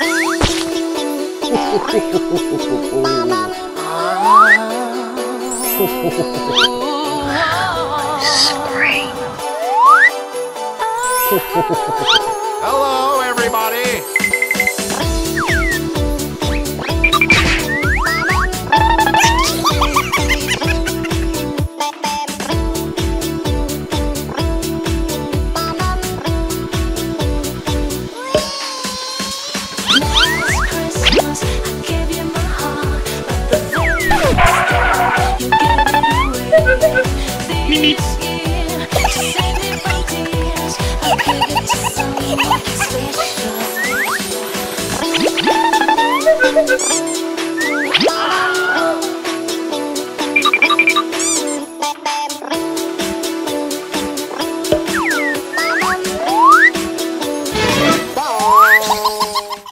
Hello, everybody. minutes.